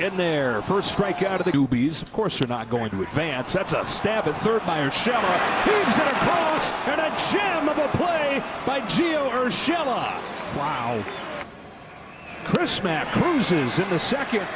in there. First strikeout of the Doobies. Of course, they're not going to advance. That's a stab at third by Urshela. Heaves it across, and a gem of a play by Gio Urshela. Wow. Crismatt cruises in the second.